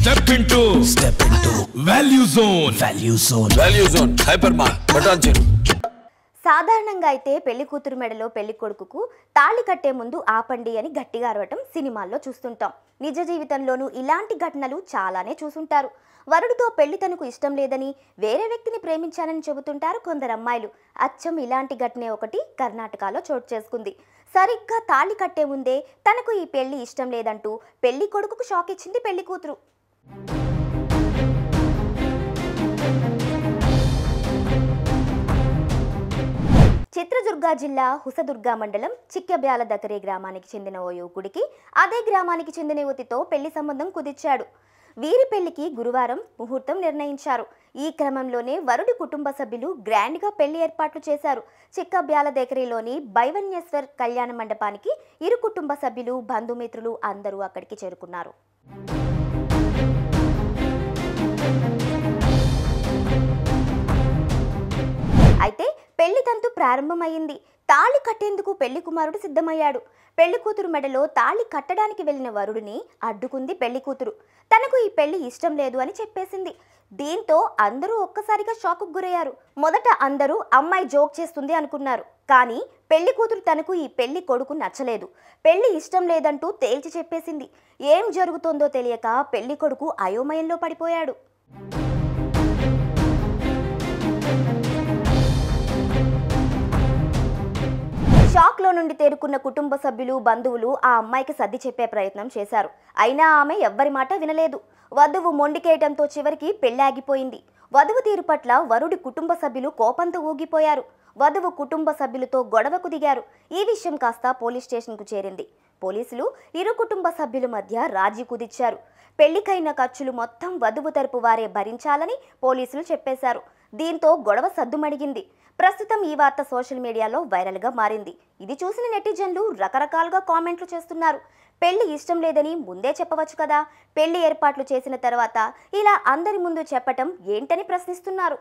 Step into step into value zone. Value zone. Value zone. Hyper mart బటాన్ చెరు సాధారణంగా అయితే పెళ్ళి కూతురు మెడలో పెళ్ళి కొడుకుకు తాళి కట్టే ముందు ఆపండి అని గట్టిగా అరవటం సినిమాల్లో చూస్తుంటాం. నిజ జీవితంలోనూ ఇలాంటి ఘటనలు చాలానే చూసుంటారు. వరుడితో పెళ్ళి తనకు ఇష్టం లేదని వేరే వ్యక్తిని ప్రేమించానని చెబుతుంటారు కొందరు అమ్మాయిలు. అచ్చం ఇలాంటి ఘటనే ఒకటి కర్ణాటకలో చోటు చేసుకుంది. సరిగ్గా తాళి కట్టే ముందే తనకు ఈ పెళ్ళి ఇష్టం లేదంటూ పెళ్ళి కొడుకుకు షాక్ ఇచ్చింది పెళ్ళి కూతురు. చిత్రదుర్గ జిల్లా హుసదుర్గ మండలం చిక్కబ్యాల దకరే గ్రామానికి చెందిన ఓ యువకుడికి అదే గ్రామానికి చెందిన యువతితో పెళ్ళి సంబంధం కుదిర్చాడు. వీరి పెళ్ళికి గురువారం ముహూర్తం నిర్ణయించారు. ఈ క్రమంలోనే వరుడి కుటుంబ సభ్యులు గ్రాండ్గా పెళ్ళి ఏర్పాట్లు చేశారు. చిక్కబ్యాల దగ్గరలోని బైవన్యేశ్వర్ కళ్యాణ మండపానికి ఇరు కుటుంబ సభ్యులు బంధుమిత్రులు అందరూ అక్కడికి చేరుకున్నారు. అయితే పెళ్ళి తంతు ప్రారంభమైంది తాళి కట్టేందుకు పెళ్ళి కుమారుడు సిద్ధమయ్యాడు. పెళ్ళి కూతురు మెడలో తాళి కట్టడానికి వెళ్ళిన వరుడిని అడ్డుకుంది పెళ్ళి కూతురు. తనకు ఈ పెళ్ళి ఇష్టం లేదు అని చెప్పేసింది. దీంతో అందరూ ఒక్కసారిగా షాకు గురయ్యారు. మొదట అందరూ అమ్మాయి జోక్ చేస్తుంది అనుకున్నారు. కానీ పెళ్ళి కూతురు తనకు ఈ పెళ్ళి కొడుకు నచ్చలేదు. పెళ్ళి ఇష్టం లేదంటూ తేల్చి చెప్పేసింది. ఏం జరుగుతోందో తెలియక పెళ్ళి కొడుకు అయోమయంలో పడిపోయాడు. షాక్లో నుండి తేరుకున్న కుటుంబ సభ్యులు బంధువులు ఆ అమ్మాయికి సర్ది చెప్పే ప్రయత్నం చేశారు. అయినా ఆమె ఎవ్వరి మాట వినలేదు. వధువు మొండికేయడంతో చివరికి పెళ్ళి ఆగిపోయింది వధువు తీరు పట్ల వరుడి కుటుంబ సభ్యులు కోపంతో ఊగిపోయారు. వధువు కుటుంబ సభ్యులతో గొడవకు దిగారు. ఈ విషయం కాస్త పోలీస్ స్టేషన్కు చేరింది. పోలీసులు ఇరు కుటుంబ సభ్యుల మధ్య రాజీ కుదిర్చారు. పెళ్ళికైన ఖర్చులు మొత్తం వధువు తరపు వారే భరించాలని పోలీసులు చెప్పేశారు. దీంతో గొడవ సద్దుమణిగింది ప్రస్తుతం ఈ వార్త సోషల్ మీడియాలో వైరల్గా మారింది. ఇది చూసిన నెటిజన్లు రకరకాలుగా కామెంట్లు చేస్తున్నారు. పెళ్ళి ఇష్టం లేదని ముందే చెప్పవచ్చు కదా. పెళ్ళి ఏర్పాట్లు చేసిన తర్వాత ఇలా అందరి ముందు చెప్పటం ఏంటని ప్రశ్నిస్తున్నారు.